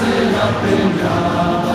se apenhar.